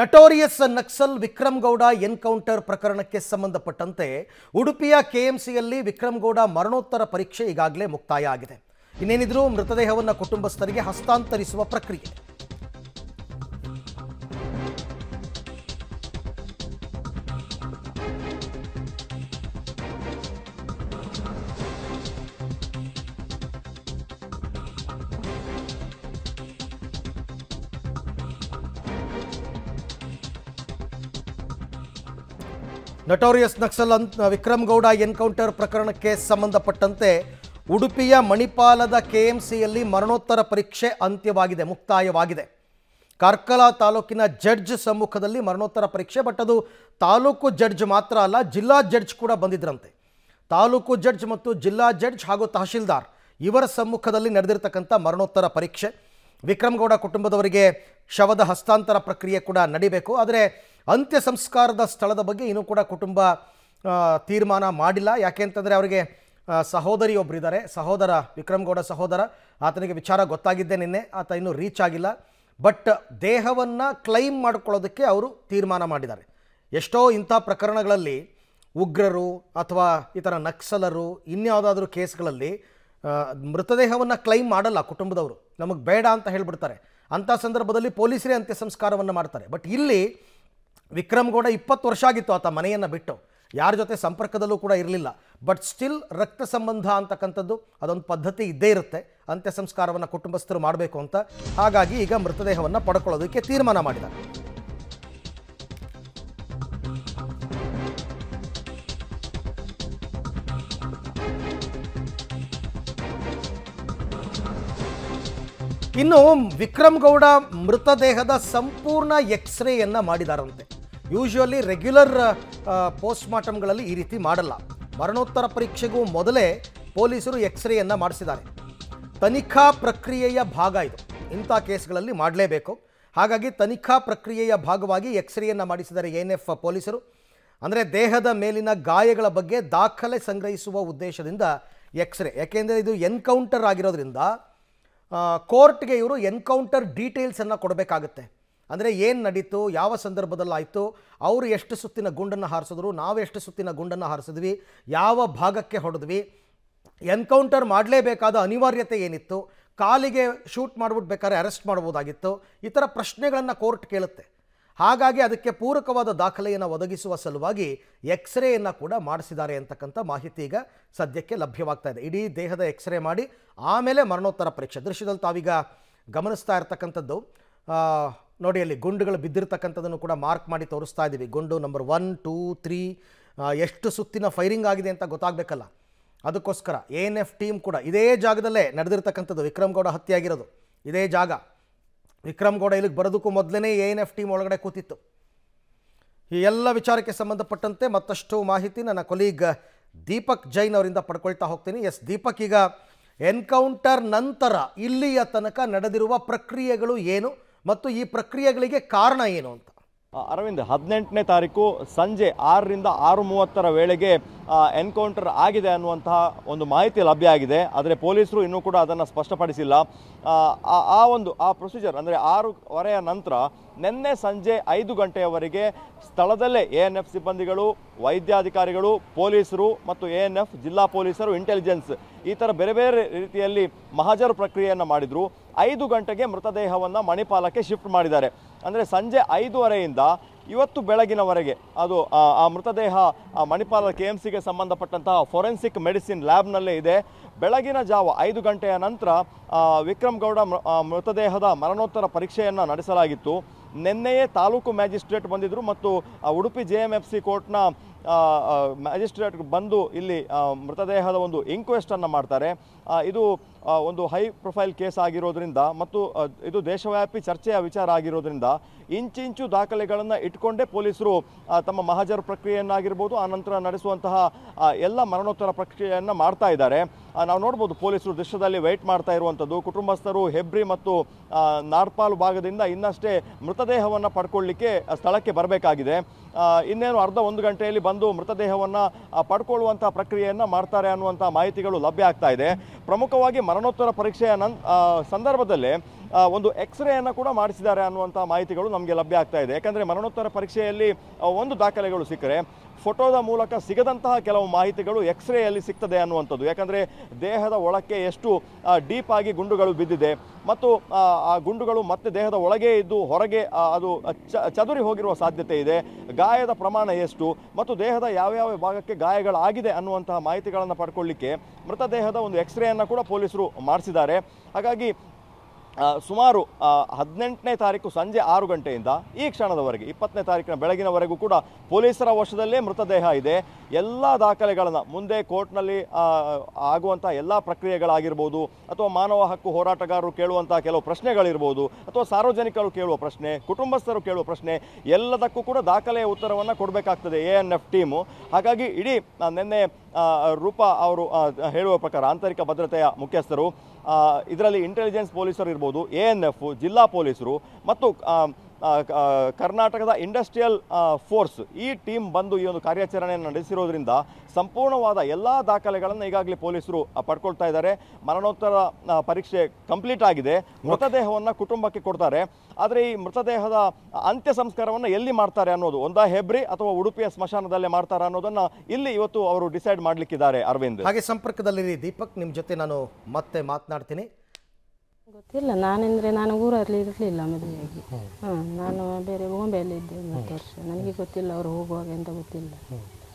Notorious Naxal Vikram Gowda encounter ಪ್ರಕರಣಕ್ಕೆ ಸಂಬಂಧಪಟ್ಟಂತೆ ಉಡುಪಿಯ ಕೆಎಂಸಿಯಲ್ಲಿ ವಿಕ್ರಮ್ ಗೌಡ ಮರಣೋತ್ತರ ಪರೀಕ್ಷೆ ಈಗಾಗಲೇ ಮುಕ್ತಾಯ ಆಗಿದೆ. ಇನ್ನೇನಿದ್ರೂ ಮೃತದೇಹವನ್ನು ಕುಟುಂಬಸ್ಥರಿಗೆ ಹಸ್ತಾಂತರಿಸುವ ಪ್ರಕ್ರಿಯೆ. ನಟೋರಿಯಸ್ ನಕ್ಸಲ್ ಅಂತ ವಿಕ್ರಮ್ ಗೌಡ ಎನ್ಕೌಂಟರ್ ಪ್ರಕರಣಕ್ಕೆ ಸಂಬಂಧಪಟ್ಟಂತೆ ಉಡುಪಿಯ ಮಣಿಪಾಲದ ಕೆಎಂಸಿಯಲ್ಲಿ ಮರಣೋತ್ತರ ಪರೀಕ್ಷೆ ಅಂತ್ಯವಾಗಿದೆ, ಮುಕ್ತಾಯವಾಗಿದೆ. ಕಾರ್ಕಳ ತಾಲೂಕಿನ ಜಡ್ಜ್ ಸಮ್ಮುಖದಲ್ಲಿ ಮರಣೋತ್ತರ ಪರೀಕ್ಷೆ, ಬಟ್ ಅದು ತಾಲೂಕು ಜಡ್ಜ್ ಮಾತ್ರ ಅಲ್ಲ, ಜಿಲ್ಲಾ ಜಡ್ಜ್ ಕೂಡ ಬಂದಿದ್ರಂತೆ. ತಾಲೂಕು ಜಡ್ಜ್ ಮತ್ತು ಜಿಲ್ಲಾ ಜಡ್ಜ್ ಹಾಗೂ ತಹಶೀಲ್ದಾರ್ ಇವರ ಸಮ್ಮುಖದಲ್ಲಿ ನಡೆದಿರ್ತಕ್ಕಂಥ ಮರಣೋತ್ತರ ಪರೀಕ್ಷೆ. ವಿಕ್ರಮ್ ಗೌಡ ಕುಟುಂಬದವರಿಗೆ ಶವದ ಹಸ್ತಾಂತರ ಪ್ರಕ್ರಿಯೆ ಕೂಡ ನಡಿಬೇಕು. ಆದರೆ ಅಂತ್ಯ ಸಂಸ್ಕಾರದ ಸ್ಥಳದ ಬಗ್ಗೆ ಇನ್ನೂ ಕೂಡ ಕುಟುಂಬ ತೀರ್ಮಾನ ಮಾಡಿಲ್ಲ. ಯಾಕೆ ಅಂತಂದರೆ ಅವರಿಗೆ ಸಹೋದರಿ ಒಬ್ಬರಿದ್ದಾರೆ ಸಹೋದರ ವಿಕ್ರಮ್ ಗೌಡ ಸಹೋದರ, ಆತನಿಗೆ ವಿಚಾರ ಗೊತ್ತಾಗಿದ್ದೆ ನಿನ್ನೆ. ಆತ ಇನ್ನೂ ರೀಚ್ ಆಗಿಲ್ಲ. ಬಟ್ ದೇಹವನ್ನು ಕ್ಲೈಮ್ ಮಾಡ್ಕೊಳ್ಳೋದಕ್ಕೆ ಅವರು ತೀರ್ಮಾನ ಮಾಡಿದ್ದಾರೆ. ಎಷ್ಟೋ ಇಂಥ ಪ್ರಕರಣಗಳಲ್ಲಿ ಉಗ್ರರು ಅಥವಾ ಈ ಥರ ನಕ್ಸಲರು, ಇನ್ಯಾವುದಾದ್ರೂ ಕೇಸ್ಗಳಲ್ಲಿ ಮೃತದೇಹವನ್ನು ಕ್ಲೈಮ್ ಮಾಡಲ್ಲ ಕುಟುಂಬದವರು. ನಮಗೆ ಬೇಡ ಅಂತ ಹೇಳಿಬಿಡ್ತಾರೆ. ಅಂಥ ಸಂದರ್ಭದಲ್ಲಿ ಪೊಲೀಸರೇ ಅಂತ್ಯ ಸಂಸ್ಕಾರವನ್ನು ಮಾಡ್ತಾರೆ. ಬಟ್ ಇಲ್ಲಿ ವಿಕ್ರಮ್ ಗೌಡ ಇಪ್ಪತ್ತು ವರ್ಷ ಆಗಿತ್ತು ಆತ ಮನೆಯನ್ನು ಬಿಟ್ಟು. ಯಾರ ಜೊತೆ ಸಂಪರ್ಕದಲ್ಲೂ ಕೂಡ ಇರಲಿಲ್ಲ. ಬಟ್ ಸ್ಟಿಲ್ ರಕ್ತ ಸಂಬಂಧ ಅಂತಕ್ಕಂಥದ್ದು ಅದೊಂದು ಪದ್ಧತಿ ಇದ್ದೇ ಇರುತ್ತೆ. ಅಂತ್ಯ ಸಂಸ್ಕಾರವನ್ನು ಕುಟುಂಬಸ್ಥರು ಮಾಡಬೇಕು ಅಂತ. ಹಾಗಾಗಿ ಈಗ ಮೃತದೇಹವನ್ನು ಪಡ್ಕೊಳ್ಳೋದಕ್ಕೆ ತೀರ್ಮಾನ ಮಾಡಿದ್ದಾರೆ. ಇನ್ನು ವಿಕ್ರಮ್ ಗೌಡ ಮೃತದೇಹದ ಸಂಪೂರ್ಣ ಎಕ್ಸ್ರೇಯನ್ನು ಮಾಡಿದಾರಂತೆ. ಯೂಶುವಲಿ ರೆಗ್ಯುಲರ್ ಪೋಸ್ಟ್ ಮಾರ್ಟಮ್ಗಳಲ್ಲಿ ಈ ರೀತಿ ಮಾಡಲ್ಲ. ಮರಣೋತ್ತರ ಪರೀಕ್ಷೆಗೂ ಮೊದಲೇ ಪೊಲೀಸರು ಎಕ್ಸ್ರೇಯನ್ನು ಮಾಡಿಸಿದ್ದಾರೆ. ತನಿಖಾ ಪ್ರಕ್ರಿಯೆಯ ಭಾಗ ಇದು. ಇಂಥ ಕೇಸ್ಗಳಲ್ಲಿ ಮಾಡಲೇಬೇಕು. ಹಾಗಾಗಿ ತನಿಖಾ ಪ್ರಕ್ರಿಯೆಯ ಭಾಗವಾಗಿ ಎಕ್ಸ್ರೇಯನ್ನು ಮಾಡಿಸಿದ್ದಾರೆ ಎನ್ ಎಫ್ ಪೊಲೀಸರು. ಅಂದರೆ ದೇಹದ ಮೇಲಿನ ಗಾಯಗಳ ಬಗ್ಗೆ ದಾಖಲೆ ಸಂಗ್ರಹಿಸುವ ಉದ್ದೇಶದಿಂದ ಎಕ್ಸ್ರೇ ಯಾಕೆಂದರೆ ಇದು ಎನ್ಕೌಂಟರ್ ಆಗಿರೋದ್ರಿಂದ ಕೋರ್ಟ್ಗೆ ಇವರು ಎನ್ಕೌಂಟರ್ ಡೀಟೇಲ್ಸನ್ನು ಕೊಡಬೇಕಾಗುತ್ತೆ. ಅಂದರೆ ಏನು ನಡೀತು, ಯಾವ ಸಂದರ್ಭದಲ್ಲಾಯಿತು ಅವರು ಎಷ್ಟು ಸುತ್ತಿನ ಗುಂಡನ್ನು ಹಾರಿಸಿದ್ರು, ನಾವು ಎಷ್ಟು ಸುತ್ತಿನ ಗುಂಡನ್ನು ಹಾರಿಸಿದ್ವಿ, ಯಾವ ಭಾಗಕ್ಕೆ ಹೊಡೆದ್ವಿ, ಎನ್ಕೌಂಟರ್ ಮಾಡಲೇಬೇಕಾದ ಅನಿವಾರ್ಯತೆ ಏನಿತ್ತು, ಕಾಲಿಗೆ ಶೂಟ್ ಮಾಡ್ಬಿಟ್ಟು ಬೇಕಾದ್ರೆ ಅರೆಸ್ಟ್ ಮಾಡ್ಬೋದಾಗಿತ್ತು, ಈ ಥರ ಪ್ರಶ್ನೆಗಳನ್ನು ಕೋರ್ಟ್ ಕೇಳುತ್ತೆ. ಹಾಗಾಗಿ ಅದಕ್ಕೆ ಪೂರಕವಾದ ದಾಖಲೆಯನ್ನು ಒದಗಿಸುವ ಸಲುವಾಗಿ ಎಕ್ಸ್ರೇಯನ್ನು ಕೂಡ ಮಾಡಿಸಿದ್ದಾರೆ ಅಂತಕ್ಕಂಥ ಮಾಹಿತಿ ಈಗ ಸದ್ಯಕ್ಕೆ ಲಭ್ಯವಾಗ್ತಾ ಇದೆ. ಇಡೀ ದೇಹದ ಎಕ್ಸ್ರೇ ಮಾಡಿ, ಆಮೇಲೆ ಮರಣೋತ್ತರ ಪರೀಕ್ಷೆ. ದೃಶ್ಯದಲ್ಲಿ ತಾವೀಗ ಗಮನಿಸ್ತಾ ಇರ್ತಕ್ಕಂಥದ್ದು. ನೋಡಿ, ಅಲ್ಲಿ ಗುಂಡುಗಳು ಬಿದ್ದಿರ್ತಕ್ಕಂಥದ್ದನ್ನು ಕೂಡ ಮಾರ್ಕ್ ಮಾಡಿ ತೋರಿಸ್ತಾ ಇದ್ದೀವಿ. ಗುಂಡು ನಂಬರ್ ಒನ್ ಟೂ ತ್ರೀ ಎಷ್ಟು ಸುತ್ತಿನ ಫೈರಿಂಗ್ ಆಗಿದೆ ಅಂತ ಗೊತ್ತಾಗಬೇಕಲ್ಲ. ಅದಕ್ಕೋಸ್ಕರ ಎ ಎನ್ ಎಫ್ ಟೀಮ್ ಕೂಡ ಇದೇ ಜಾಗದಲ್ಲೇ ನಡೆದಿರ್ತಕ್ಕಂಥದ್ದು. ವಿಕ್ರಮ್ ಗೌಡ ಹತ್ಯೆ ಆಗಿರೋದು ಇದೇ ಜಾಗ. ವಿಕ್ರಮ್ ಗೌಡ ಇಲ್ಲಿಗೆ ಬರೋದಕ್ಕೂ ಮೊದಲೇ ಎ ಎನ್ ಎಫ್ ಟೀಮ್ ಒಳಗಡೆ ಕೂತಿತ್ತು. ಈ ಎಲ್ಲ ವಿಚಾರಕ್ಕೆ ಸಂಬಂಧಪಟ್ಟಂತೆ ಮತ್ತಷ್ಟು ಮಾಹಿತಿ ನನ್ನ ಕೊಲೀಗ್ ದೀಪಕ್ ಜೈನ್ ಅವರಿಂದ ಪಡ್ಕೊಳ್ತಾ ಹೋಗ್ತೀನಿ. ಎಸ್, ದೀಪಕ್, ಈಗ ಎನ್ಕೌಂಟರ್ ನಂತರ ಇಲ್ಲಿಯ ತನಕ ನಡೆದಿರುವ ಪ್ರಕ್ರಿಯೆಗಳು ಏನು? ಮತ್ತು ಈ ಪ್ರಕ್ರಿಯೆಗಳಿಗೆ ಕಾರಣ ಏನು ಅಂತ? ಅರವಿಂದ್ ಹದಿನೆಂಟನೇ ತಾರೀಕು ಸಂಜೆ ಆರರಿಂದ ಆರು ಮೂವತ್ತರ ವೇಳೆಗೆ ಎನ್ಕೌಂಟರ್ ಆಗಿದೆ ಅನ್ನುವಂತಹ ಒಂದು ಮಾಹಿತಿ ಲಭ್ಯ ಆಗಿದೆ ಆದರೆ ಪೊಲೀಸರು ಇನ್ನೂ ಕೂಡ ಅದನ್ನು ಸ್ಪಷ್ಟಪಡಿಸಿಲ್ಲ. ಆ, ಒಂದು ಆ ಪ್ರೊಸೀಜರ್ ಅಂದರೆ ಆರೂವರೆಯ ನಂತರ ನಿನ್ನೆ ಸಂಜೆ ಐದು ಗಂಟೆಯವರೆಗೆ ಸ್ಥಳದಲ್ಲೇ ಎ ಎನ್ ಎಫ್ ಸಿಬ್ಬಂದಿಗಳು ವೈದ್ಯಾಧಿಕಾರಿಗಳು ಪೊಲೀಸರು ಮತ್ತು ಎ ಎನ್ ಎಫ್ ಜಿಲ್ಲಾ ಪೊಲೀಸರು ಇಂಟೆಲಿಜೆನ್ಸ್ ಈ ಥರ ಬೇರೆ ಬೇರೆ ರೀತಿಯಲ್ಲಿ ಮಹಜರು ಪ್ರಕ್ರಿಯೆಯನ್ನು ಮಾಡಿದರು. ಐದು ಗಂಟೆಗೆ ಮೃತದೇಹವನ್ನು ಮಣಿಪಾಲಕ್ಕೆ ಶಿಫ್ಟ್ ಮಾಡಿದ್ದಾರೆ. ಅಂದರೆ ಸಂಜೆ ಐದೂವರೆಯಿಂದ ಇವತ್ತು ಬೆಳಗಿನವರೆಗೆ ಅದು ಆ, ಮೃತದೇಹ ಮಣಿಪಾಲ ಕೆ ಎಂ ಸಿಗೆ ಸಂಬಂಧಪಟ್ಟಂತಹ ಫೊರೆನ್ಸಿಕ್ ಮೆಡಿಸಿನ್ ಲ್ಯಾಬ್ನಲ್ಲೇ ಇದೆ. ಬೆಳಗಿನ ಜಾವ ಐದು ಗಂಟೆಯ ನಂತರ ವಿಕ್ರಮ್ ಗೌಡ ಮೃತದೇಹದ ಮರಣೋತ್ತರ ಪರೀಕ್ಷೆಯನ್ನು ನಡೆಸಲಾಗಿತ್ತು. ನಿನ್ನೆಯೇ ತಾಲೂಕು ಮ್ಯಾಜಿಸ್ಟ್ರೇಟ್ ಬಂದಿದ್ದರು ಮತ್ತು Udupi J M F C ಕೋರ್ಟ್ನ ಮ್ಯಾಜಿಸ್ಟ್ರೇಟ್ ಬಂದು ಇಲ್ಲಿ ಮೃತದೇಹದ ಒಂದು ಇನ್ಕ್ವೆಸ್ಟನ್ನು ಮಾಡ್ತಾರೆ. ಇದು ಒಂದು ಹೈ ಪ್ರೊಫೈಲ್ ಕೇಸ್ ಆಗಿರೋದ್ರಿಂದ ಮತ್ತು ಇದು ದೇಶವ್ಯಾಪಿ ಚರ್ಚೆಯ ವಿಚಾರ ಆಗಿರೋದ್ರಿಂದ ಇಂಚಿಂಚು ದಾಖಲೆಗಳನ್ನು ಇಟ್ಕೊಂಡೇ ಪೊಲೀಸರು ತಮ್ಮ ಮಹಾಜರು ಪ್ರಕ್ರಿಯೆಯನ್ನಾಗಿರ್ಬೋದು, ಆ ನಂತರ ನಡೆಸುವಂತಹ ಎಲ್ಲ ಮರಣೋತ್ತರ ಪ್ರಕ್ರಿಯೆಯನ್ನು ಮಾಡ್ತಾ ಇದ್ದಾರೆ. ನಾವು ನೋಡ್ಬೋದು ಪೊಲೀಸರು ದೃಶ್ಯದಲ್ಲಿ ವೆಯ್ಟ್ ಮಾಡ್ತಾ ಇರುವಂಥದ್ದು. ಕುಟುಂಬಸ್ಥರು ಹೆಬ್ರಿ ಮತ್ತು ನಾರ್ಪಾಲು ಭಾಗದಿಂದ ಇನ್ನಷ್ಟೇ ಮೃತದೇಹವನ್ನು ಪಡ್ಕೊಳ್ಳಿಕ್ಕೆ ಸ್ಥಳಕ್ಕೆ ಬರಬೇಕಾಗಿದೆ. ಇನ್ನೇನು ಅರ್ಧ ಒಂದು ಗಂಟೆಯಲ್ಲಿ ಬಂದು ಮೃತದೇಹವನ್ನು ಪಡ್ಕೊಳ್ಳುವಂಥ ಪ್ರಕ್ರಿಯೆಯನ್ನು ಮಾಡ್ತಾರೆ ಅನ್ನುವಂಥ ಮಾಹಿತಿಗಳು ಲಭ್ಯ ಆಗ್ತಾ ಇದೆ. ಪ್ರಮುಖವಾಗಿ ಮರಣೋತ್ತರ ಪರೀಕ್ಷೆಯ ನನ್ ಸಂದರ್ಭದಲ್ಲಿ ಒಂದು ಎಕ್ಸ್ರೇಯನ್ನು ಕೂಡ ಮಾಡಿಸಿದ್ದಾರೆ ಅನ್ನುವಂಥ ಮಾಹಿತಿಗಳು ನಮಗೆ ಲಭ್ಯ ಆಗ್ತಾ ಇದೆ. ಯಾಕಂದರೆ ಮರಣೋತ್ತರ ಪರೀಕ್ಷೆಯಲ್ಲಿ ಒಂದು ದಾಖಲೆಗಳು ಸಿಕ್ಕರೆ ಫೋಟೋದ ಮೂಲಕ ಸಿಗದಂತಹ ಕೆಲವು ಮಾಹಿತಿಗಳು ಎಕ್ಸ್ರೇಯಲ್ಲಿ ಸಿಗ್ತದೆ ಅನ್ನುವಂಥದ್ದು. ಯಾಕಂದರೆ ದೇಹದ ಒಳಕ್ಕೆ ಎಷ್ಟು ಡೀಪ್ ಆಗಿ ಗುಂಡುಗಳು ಬಿದ್ದಿದೆ ಮತ್ತು ಆ, ಗುಂಡುಗಳು ಮತ್ತೆ ದೇಹದ ಒಳಗೆ ಇದ್ದು ಹೊರಗೆ ಅದು ಚದುರಿ ಹೋಗಿರುವ ಸಾಧ್ಯತೆ ಇದೆ. ಗಾಯದ ಪ್ರಮಾಣ ಎಷ್ಟು ಮತ್ತು ದೇಹದ ಯಾವ್ಯಾವ ಭಾಗಕ್ಕೆ ಗಾಯಗಳಾಗಿದೆ ಅನ್ನುವಂತಹ ಮಾಹಿತಿಗಳನ್ನು ಪಡ್ಕೊಳ್ಳಿಕ್ಕೆ ಮೃತದೇಹದ ಒಂದು ಎಕ್ಸ್ರೇಯನ್ನು ಕೂಡ ಪೊಲೀಸರು ಮಾಡಿಸಿದ್ದಾರೆ. ಹಾಗಾಗಿ ಸುಮಾರು ಹದಿನೆಂಟನೇ ತಾರೀಕು ಸಂಜೆ ಆರು ಗಂಟೆಯಿಂದ ಈ ಕ್ಷಣದವರೆಗೆ, ಇಪ್ಪತ್ತನೇ ತಾರೀಕಿನ ಬೆಳಗಿನವರೆಗೂ ಕೂಡ ಪೊಲೀಸರ ವಶದಲ್ಲೇ ಮೃತದೇಹ ಇದೆ. ಎಲ್ಲ ದಾಖಲೆಗಳನ್ನು ಮುಂದೆ ಕೋರ್ಟ್ನಲ್ಲಿ ಆಗುವಂಥ ಎಲ್ಲ ಪ್ರಕ್ರಿಯೆಗಳಾಗಿರ್ಬೋದು, ಅಥವಾ ಮಾನವ ಹಕ್ಕು ಹೋರಾಟಗಾರರು ಕೇಳುವಂಥ ಕೆಲವು ಪ್ರಶ್ನೆಗಳಿರ್ಬೋದು, ಅಥವಾ ಸಾರ್ವಜನಿಕರು ಕೇಳುವ ಪ್ರಶ್ನೆ, ಕುಟುಂಬಸ್ಥರು ಕೇಳುವ ಪ್ರಶ್ನೆ, ಎಲ್ಲದಕ್ಕೂ ಕೂಡ ದಾಖಲೆಯ ಉತ್ತರವನ್ನು ಕೊಡಬೇಕಾಗ್ತದೆ ಎ ಎನ್ ಎಫ್ ಟೀಮು. ಹಾಗಾಗಿ ಇಡೀ ನಿನ್ನೆ ರೂಪಾ ಅವರು ಹೇಳುವ ಪ್ರಕಾರ ಆಂತರಿಕ ಭದ್ರತೆಯ ಮುಖ್ಯಸ್ಥರು ಇದರಲ್ಲಿ ಇಂಟೆಲಿಜೆನ್ಸ್ ಪೊಲೀಸರು ಇರ್ಬೋದು ಎ ಎನ್ ಎಫ್ ಜಿಲ್ಲಾ ಪೊಲೀಸರು ಮತ್ತು ಕರ್ನಾಟಕದ ಇಂಡಸ್ಟ್ರಿಯಲ್ ಫೋರ್ಸ್ ಈ ಟೀಮ್ ಬಂದು ಈ ಒಂದು ಕಾರ್ಯಾಚರಣೆಯನ್ನು ನಡೆಸಿರೋದ್ರಿಂದ ಸಂಪೂರ್ಣವಾದ ಎಲ್ಲ ದಾಖಲೆಗಳನ್ನು ಈಗಾಗಲೇ ಪೊಲೀಸರು ಪಡ್ಕೊಳ್ತಾ ಇದ್ದಾರೆ. ಮರಣೋತ್ತರ ಪರೀಕ್ಷೆ ಕಂಪ್ಲೀಟ್ ಆಗಿದೆ. ಮೃತದೇಹವನ್ನು ಕುಟುಂಬಕ್ಕೆ ಕೊಡ್ತಾರೆ. ಆದರೆ ಈ ಮೃತದೇಹದ ಅಂತ್ಯ ಸಂಸ್ಕಾರವನ್ನು ಎಲ್ಲಿ ಮಾಡ್ತಾರೆ ಅನ್ನೋದು, ಒಂದಾ ಹೆಬ್ರಿ ಅಥವಾ ಉಡುಪಿಯ ಸ್ಮಶಾನದಲ್ಲೇ ಮಾಡ್ತಾರೆ ಅನ್ನೋದನ್ನ ಇಲ್ಲಿ ಇವತ್ತು ಅವರು ಡಿಸೈಡ್ ಮಾಡಲಿಕ್ಕಿದ್ದಾರೆ ಅರವಿಂದ್. ಹಾಗೆ ಸಂಪರ್ಕದಲ್ಲಿರಿ ದೀಪಕ್ ನಿಮ್ಮ ಜೊತೆ ನಾನು ಮತ್ತೆ ಮಾತನಾಡ್ತೀನಿ. ಗೊತ್ತಿಲ್ಲ. ನಾನೆಂದರೆ ನಾನು ಊರಲ್ಲಿ ಇರಲಿಲ್ಲ ಮದುವೆಯಾಗಿ. ನಾನು ಬೇರೆ ಬಾಂಬೆಯಲ್ಲಿ ಇದ್ದೆ ಒಂಬತ್ತು ವರ್ಷ. ನನಗೆ ಗೊತ್ತಿಲ್ಲ ಅವರು ಹೋಗುವಾಗ ಎಂತ ಗೊತ್ತಿಲ್ಲ.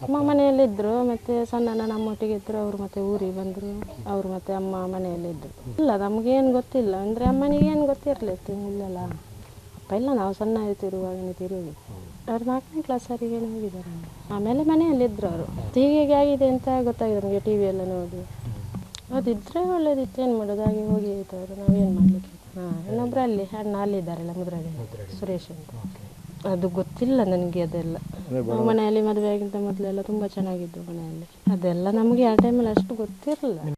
ಅಮ್ಮ ಮನೆಯಲ್ಲಿದ್ದರು ಮತ್ತೆ ಸಣ್ಣನ ನಮ್ಮೊಟ್ಟಿಗೆ ಇದ್ದರು ಅವರು ಮತ್ತೆ ಊರಿಗೆ ಬಂದರು, ಅವರು ಮತ್ತೆ ಅಮ್ಮ ಮನೆಯಲ್ಲಿದ್ದರು ಇಲ್ಲ, ನಮಗೇನು ಗೊತ್ತಿಲ್ಲ. ಅಂದರೆ ಅಮ್ಮನಿಗೆ ಏನು ಗೊತ್ತಿರಲಿತ್ತು ಇಲ್ಲಲ್ಲ. ಅಪ್ಪ ಇಲ್ಲ, ನಾವು ಸಣ್ಣ ಇರ್ತಿರುವಾಗನೇ ತಿರುಗಿ ಅವ್ರು ನಾಲ್ಕನೇ ಕ್ಲಾಸರಿಗೆ ಹೋಗಿದ್ದಾರೆ ಆಮೇಲೆ ಮನೆಯಲ್ಲಿದ್ದರು ಅವರು. ಹೀಗೆ ಆಗಿದೆ ಅಂತ ಗೊತ್ತಾಗಿದೆ ನಮಗೆ ಟಿ ವಿ ಎಲ್ಲ ನೋಡಿ. ಅದಿದ್ರೆ ಒಳ್ಳೇದಿತ್ತು. ಏನು ಮಾಡೋದು? ಹಾಗೆ ಹೋಗಿ ಅಲ್ಲಿ ಅಣ್ಣ ಅಲ್ಲಿದ್ದಾರೆ ಮುದ್ರಾಡಿ ಸುರೇಶ್ ಅಂತ. ಅದು ಗೊತ್ತಿಲ್ಲ ನನಗೆ ಅದೆಲ್ಲ. ನಾವು ಮನೆಯಲ್ಲಿ ಮದುವೆ ಆಗಿಂತ ಮೊದಲೆಲ್ಲ ತುಂಬ ಚೆನ್ನಾಗಿದ್ದು ಮನೆಯಲ್ಲಿ. ಅದೆಲ್ಲ ನಮಗೆ ಆ ಟೈಮಲ್ಲಿ ಅಷ್ಟು ಗೊತ್ತಿರಲಿಲ್ಲ.